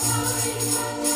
Hallelujah.